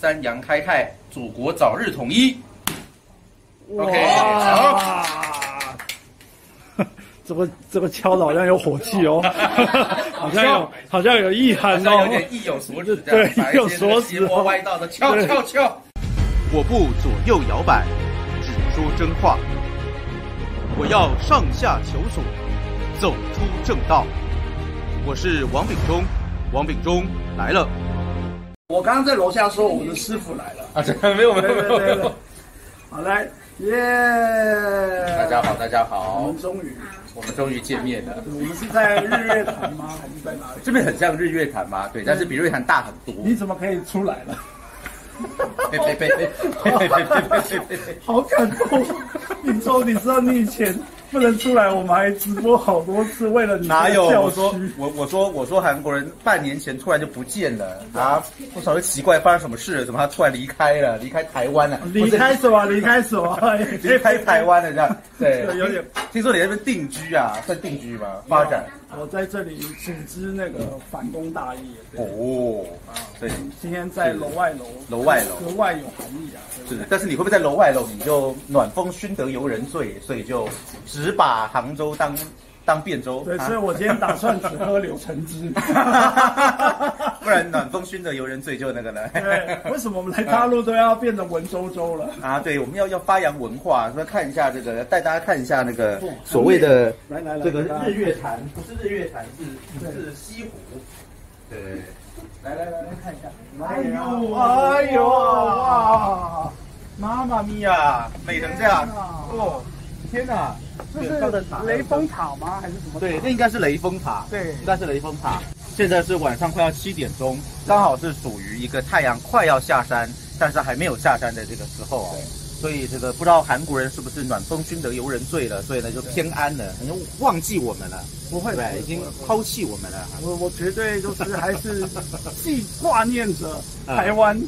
三阳开泰，祖国早日统一。OK，好。这个这个敲的好像有火气哦，好像有好像有意涵哦，有点意有所指，对，意有所指，邪歪道的敲敲敲。我不左右摇摆，只说真话。我要上下求索，走出正道。我是王炳忠，王炳忠来了。我刚刚在楼下说我的师傅来了啊，这没有没有没有没有。好来，耶！大家好，大家好，我们终于。我们终于见面了。我们是在日月潭吗？还是在哪里？这边很像日月潭吗？对，但是比日月潭大很多。你怎么可以出来了？呸呸呸呸呸呸呸呸呸！好感动，你说你知道你以前。不能出来，我们还直播好多次，为了你哪有？我说我我说我说韩国人半年前突然就不见了啊！我稍微奇怪，发生什么事了？怎么他突然离开了？离开台湾了？离开什么？离开什么？离开台湾了这样？对，有点。听说你那边定居啊？在定居吗？发展？我在这里组织那个反攻大业。哦，啊，对，今天在楼外楼，楼外楼楼外有含义啊。是，但是你会不会在楼外楼你就暖风熏得游人醉，所以就只把杭州当当汴州？对，所以我今天打算只喝柳橙汁，不然暖风熏得游人醉就那个了。对，为什么我们来大陆都要变成文绉绉了？啊，对，我们要要发扬文化，说看一下这个，带大家看一下那个所谓的这个日月潭，不是日月潭，是是西湖。对，来来来来看一下。哎呦哎呦哇！妈妈咪呀，美成这样哦！天哪，这是雷峰塔吗？还是什么？对，那应该是雷峰塔。对，应该是雷峰塔。现在是晚上快要七点钟，刚好是属于一个太阳快要下山，但是还没有下山的这个时候啊。所以这个不知道韩国人是不是暖风熏得游人醉了，所以呢就偏安了，好像忘记我们了。不会，对，已经抛弃我们了。我我绝对就是还是既挂念着 台湾，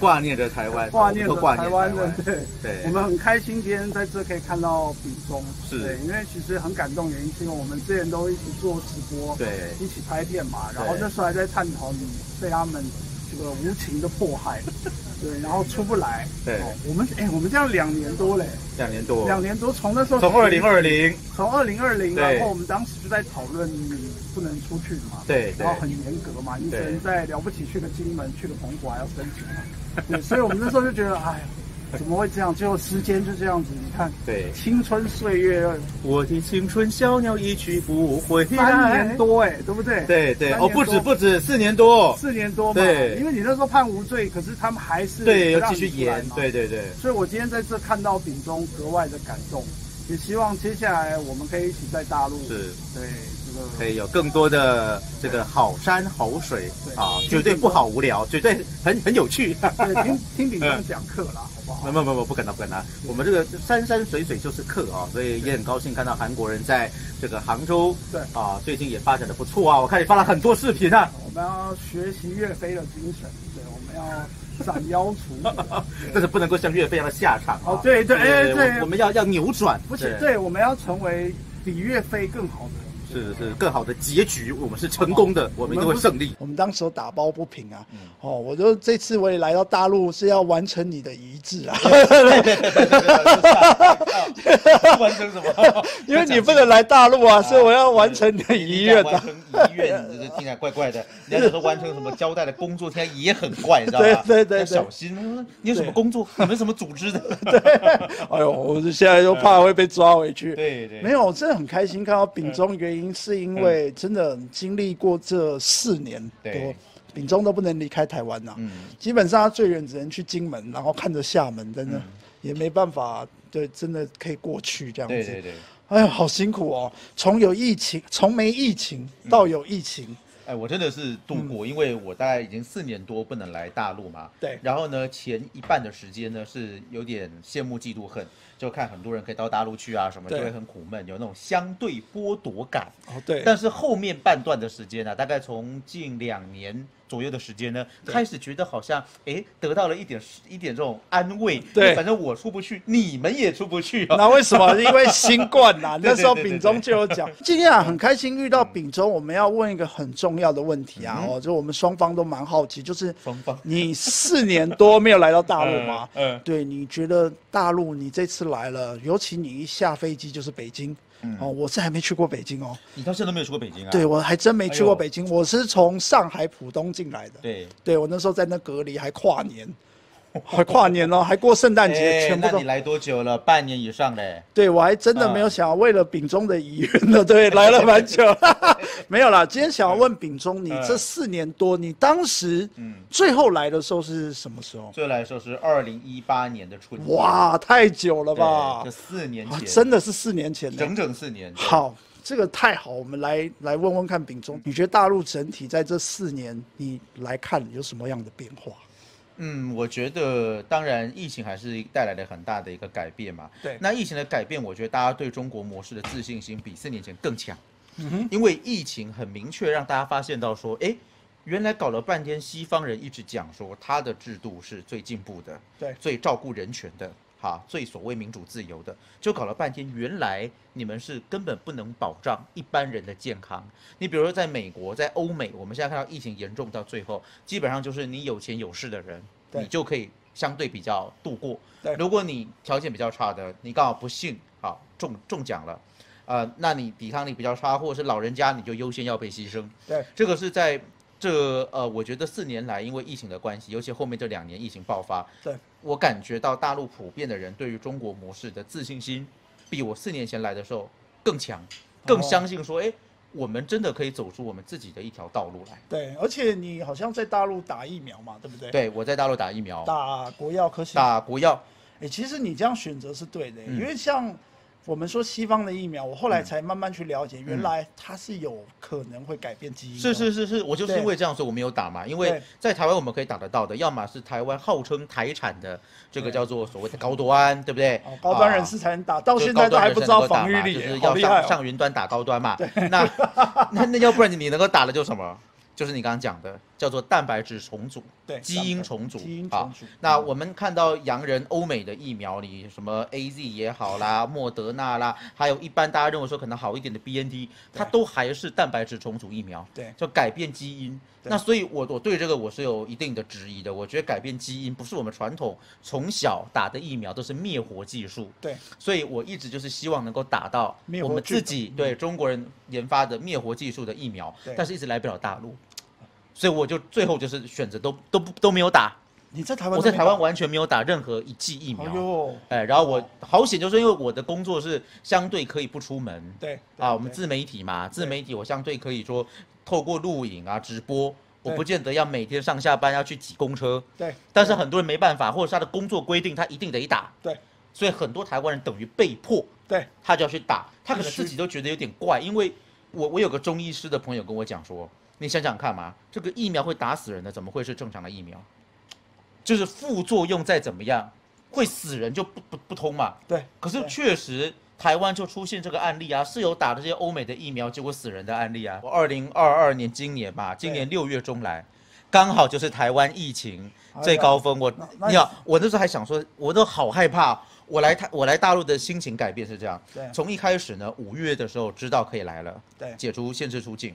挂念着台湾，挂念着台湾的。对对，我们很开心今天在这可以看到比中，是，因为其实很感动，原因是因为我们之前都一起做直播，对，一起拍片嘛，然后那时候还在探讨你被他们。这个无情的迫害，对，然后出不来。对，我们哎，我们这样两年多嘞，两年多，两年多，从那时候从二零二零，从二零二零，然后我们当时就在讨论你不能出去嘛，对，然后很严格嘛，你只能在了不起去个金门，去个澎湖还要申请嘛，对，所以我们那时候就觉得，哎。怎么会这样？最后时间就这样子，你看，对，青春岁月，我的青春小鸟一去不回来，三年多哎，对不对？对对，哦，不止不止，四年多，四年多嘛，对，因为你那时候判无罪，可是他们还是对要继续演，对对对，所以我今天在这看到丙中格外的感动，也希望接下来我们可以一起在大陆，是，对。可以有更多的这个好山好水啊，绝对不好无聊，绝对很很有趣。听听李总讲课啦，好不好？不不不不敢当不敢当，我们这个山山水水就是课啊，所以也很高兴看到韩国人在这个杭州，对啊，最近也发展的不错啊，我看你发了很多视频啊。我们要学习岳飞的精神，对，我们要斩妖除，但是不能够像岳飞一样的下场。哦，对对，哎对，我们要要扭转，不是，对，我们要成为比岳飞更好的。是是更好的结局，我们是成功的，我们一定会胜利。我们当时打抱不平啊，哦，我就这次我也来到大陆是要完成你的遗志啊。完成什么？因为你不能来大陆啊，所以我要完成你的遗愿。完成遗愿，这听起来怪怪的。你要说完成什么交代的工作，听起来也很怪，你知道吗？对对对，小心。你有什么工作？你们什么组织的？对。哎呦，我现在又怕会被抓回去。对对。没有，我真的很开心看到丙中原因。是因为真的经历过这四年多，丙中都不能离开台湾呐。嗯，基本上他最远只能去金门，然后看着厦门，真的也没办法，对，真的可以过去这样子。对对对。哎呀，好辛苦哦！从有疫情，从没疫情到有疫情。哎，我真的是度过，因为我大概已经四年多不能来大陆嘛。对。然后呢，前一半的时间呢是有点羡慕嫉妒恨。就看很多人可以到大陆去啊，什么就会很苦闷，有那种相对剥夺感。哦，对。但是后面半段的时间呢，大概从近两年左右的时间呢，开始觉得好像哎得到了一点一点这种安慰。对，反正我出不去，你们也出不去。那为什么？因为新冠呐。那时候丙中就有讲。今天啊，很开心遇到丙中，我们要问一个很重要的问题啊，哦，就我们双方都蛮好奇，就是双方，你四年多没有来到大陆吗？嗯，对，你觉得大陆你这次来了，尤其你一下飞机就是北京。哦，我是还没去过北京哦。你到现在都没有去过北京啊？对，我还真没去过北京。我是从上海浦东进来的。对，对我那时候在那隔离，还跨年。还跨年哦，还过圣诞节，全部都。你来多久了？半年以上嘞。对，我还真的没有想要为了丙中的遗愿呢，对，来了蛮久。没有啦，今天想要问丙中，你这四年多，你当时嗯最后来的时候是什么时候？最后来的时候是二零一八年的春。哇，太久了吧？这四年前，真的是四年前，整整四年。好，这个太好，我们来来问问看丙中，你觉得大陆整体在这四年你来看有什么样的变化？嗯，我觉得当然疫情还是带来了很大的一个改变嘛。对，那疫情的改变，我觉得大家对中国模式的自信心比四年前更强。嗯哼，因为疫情很明确让大家发现到说，哎，原来搞了半天，西方人一直讲说他的制度是最进步的，对，最照顾人权的。哈，最所谓民主自由的，就搞了半天，原来你们是根本不能保障一般人的健康。你比如说，在美国，在欧美，我们现在看到疫情严重到最后，基本上就是你有钱有势的人，你就可以相对比较度过。如果你条件比较差的，你刚好不幸啊中中奖了，呃，那你抵抗力比较差，或者是老人家，你就优先要被牺牲。对，这个是在。这呃，我觉得四年来，因为疫情的关系，尤其后面这两年疫情爆发，对我感觉到大陆普遍的人对于中国模式的自信心，比我四年前来的时候更强，更相信说，哎，我们真的可以走出我们自己的一条道路来。对，而且你好像在大陆打疫苗嘛，对不对？对，我在大陆打疫苗，打国药科兴。打国药，哎，其实你这样选择是对的，因为像。我们说西方的疫苗，我后来才慢慢去了解，原来它是有可能会改变基因。是是是是，我就是因为这样说我没有打嘛，因为在台湾我们可以打得到的，要么是台湾号称台产的这个叫做所谓的高端，对不对？高端人士才能打，到现在都还不知道防御力，就是要上上云端打高端嘛。那那那要不然你能够打的就什么？就是你刚刚讲的，叫做蛋白质重组，对，基因重组，基因重组。那我们看到洋人欧美的疫苗里，什么 A Z 也好啦，莫德纳啦，还有一般大家认为说可能好一点的 B N T，它都还是蛋白质重组疫苗，对，就改变基因。那所以，我我对这个我是有一定的质疑的。我觉得改变基因不是我们传统从小打的疫苗都是灭活技术，对，所以我一直就是希望能够打到我们自己对中国人研发的灭活技术的疫苗，但是一直来不了大陆。所以我就最后就是选择都都不都没有打。你在台湾？我在台湾完全没有打任何一剂疫苗。哎，然后我好险，就是因为我的工作是相对可以不出门。对。啊，我们自媒体嘛，自媒体我相对可以说透过录影啊、直播，我不见得要每天上下班要去挤公车。对。但是很多人没办法，或者是他的工作规定，他一定得打。对。所以很多台湾人等于被迫，对，他就要去打。他可能自己都觉得有点怪，因为我我有个中医师的朋友跟我讲说。你想想看嘛，这个疫苗会打死人的，怎么会是正常的疫苗？就是副作用再怎么样，会死人就不不不通嘛。对。可是确实，台湾就出现这个案例啊，是有打这些欧美的疫苗结果死人的案例啊。我二零二二年今年吧，今年六月中来，刚好就是台湾疫情最高峰。我你好，我那时候还想说，我都好害怕。我来台，我来大陆的心情改变是这样。对。从一开始呢，五月的时候知道可以来了，对，解除限制出境。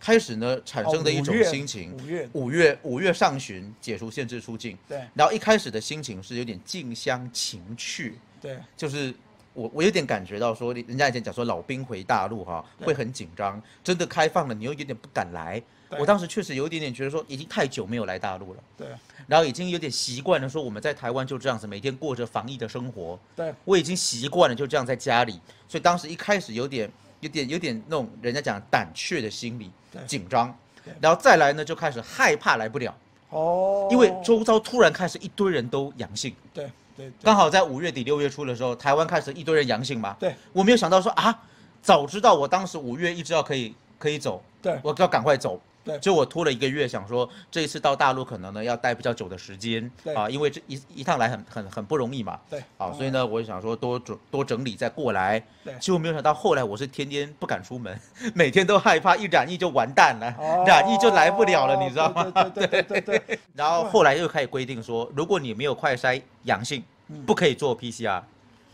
开始呢，产生的一种心情，五月。五月五月上旬解除限制出境，对，然后一开始的心情是有点近乡情趣，对，就是我我有点感觉到说，人家以前讲说老兵回大陆哈会很紧张，真的开放了，你又有点不敢来。我当时确实有一点点觉得说，已经太久没有来大陆了，对，然后已经有点习惯了说我们在台湾就这样子每天过着防疫的生活，对，我已经习惯了就这样在家里，所以当时一开始有点有点有点那种人家讲胆怯的心理，紧张。然后再来呢，就开始害怕来不了哦，因为周遭突然开始一堆人都阳性，对对，刚好在五月底六月初的时候，台湾开始一堆人阳性嘛，对，我没有想到说啊，早知道我当时五月一直要可以可以走，对，我要赶快走，对，就我拖了一个月，想说这一次到大陆可能呢要待比较久的时间，啊，因为这一一趟来很很很不容易嘛，对，啊，所以呢，我就想说多整多整理再过来，对，结果没有想到后来我是天天不敢出门，每天都害怕一染疫就完蛋了，哦染疫就来不了了，你知道吗？对对对对。然后后来又开始规定说，如果你没有快筛阳性，不可以做 PCR。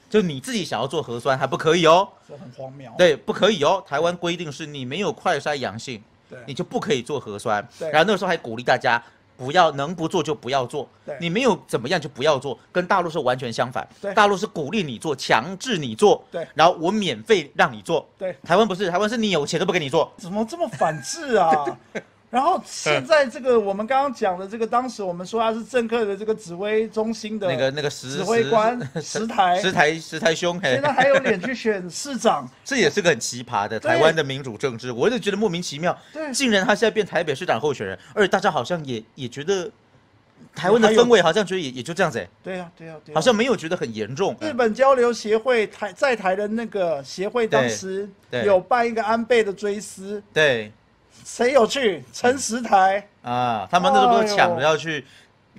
就你自己想要做核酸还不可以哦，这很荒谬。对，不可以哦。台湾规定是你没有快筛阳性，对，你就不可以做核酸。然后那个时候还鼓励大家不要能不做就不要做。你没有怎么样就不要做，跟大陆是完全相反。大陆是鼓励你做，强制你做。对。然后我免费让你做。对。台湾不是，台湾是你有钱都不给你做。怎么这么反制啊？然后现在这个我们刚刚讲的这个，当时我们说他是政客的这个指挥中心的那个那个指挥官石台石台石台兄，现在还有脸去选市长，这也是个很奇葩的台湾的民主政治，我就觉得莫名其妙。对，竟然他现在变台北市长候选人，而且大家好像也也觉得台湾的氛围好像觉得也也就这样子。对呀对呀，好像没有觉得很严重。日本交流协会台在台的那个协会当时有办一个安倍的追思。对。谁有去？陈石台啊，他们那时候不是抢着要去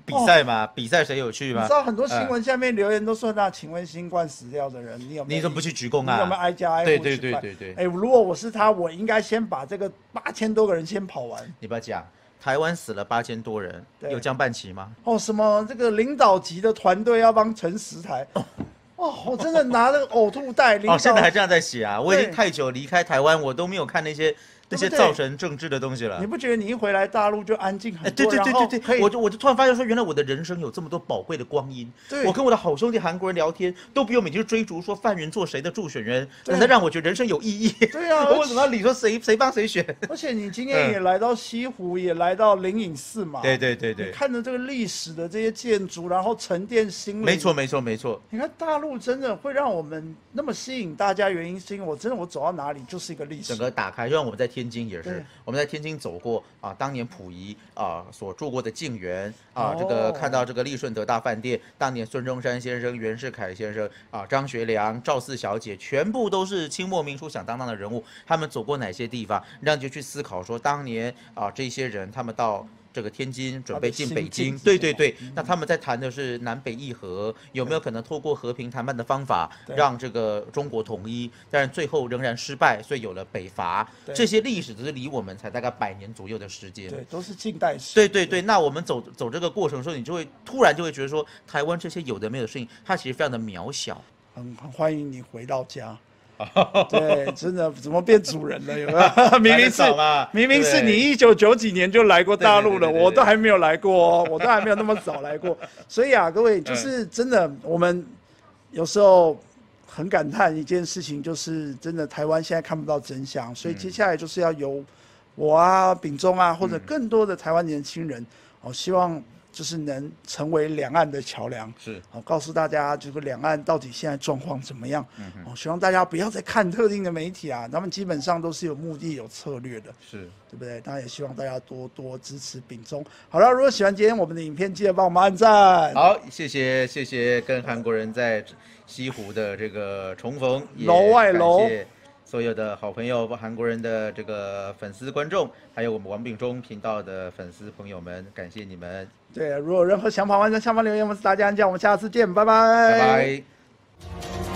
比赛嘛？比赛谁有去吗？你知道很多新闻下面留言都说：“那请问新冠死掉的人，你有？你怎么不去鞠躬啊？你有没有挨家挨户对对对对对。哎，如果我是他，我应该先把这个八千多个人先跑完。你不要讲，台湾死了八千多人，有江半旗吗？哦，什么这个领导级的团队要帮陈石台？哦，我真的拿着呕吐袋。哦，现在还这样在写啊？我已经太久离开台湾，我都没有看那些。那些造成政治的东西了，你不觉得你一回来大陆就安静很多？对对对对对，我就我就突然发现说，原来我的人生有这么多宝贵的光阴。对，我跟我的好兄弟韩国人聊天，都不用每天追逐说范云做谁的助选人，那让我觉得人生有意义。对啊，为什么要理说谁谁帮谁选？而且你今 天也来到西湖，也来到灵隐寺嘛？对对对对，看着这个历史的这些建筑，然后沉淀心灵。没错没错没错。你看大陆真的会让我们那么吸引大家，原因是因为我真的我走到哪里就是一个历史，整个打开，就像我们在天津也是。我们在天津走过啊，当年溥仪啊所住过的静园啊，这个看到这个利顺德大饭店，当年孙中山先生、袁世凯先生啊、张学良、赵四小姐，全部都是清末民初响当当的人物。他们走过哪些地方，让你就去思考说，当年啊这些人他们到。这个天津准备进北京，对对对，那他们在谈的是南北议和，有没有可能透过和平谈判的方法让这个中国统一？但是最后仍然失败，所以有了北伐。这些历史只是离我们才大概百年左右的时间，对，都是近代史。对对对，那我们走走这个过程的时候，你就会突然就会觉得说，台湾这些有的没有的事情，它其实非常的渺小。很很欢迎你回到家。对，真的怎么变主人了？有没有？明明是明明是你一九九几年就来过大陆了，我都还没有来过，我都还没有那么早来过。所以啊，各位就是真的，我们有时候很感叹一件事情，就是真的台湾现在看不到真相，所以接下来就是要由我啊、秉忠啊，或者更多的台湾年轻人，我希望。就是能成为两岸的桥梁，是好告诉大家，这个两岸到底现在状况怎么样？嗯哦，希望大家不要再看特定的媒体啊，他们基本上都是有目的、有策略的，是对不对？当然也希望大家多多支持丙中。好了，如果喜欢今天我们的影片，记得帮我们按赞。好，谢谢谢谢，跟韩国人在西湖的这个重逢，楼外楼。所有的好朋友，韩国人的这个粉丝观众，还有我们王炳忠频道的粉丝朋友们，感谢你们。对，如果有任何想法，欢迎在下方留言。我们是大家，这样我们下次见，拜拜。拜拜。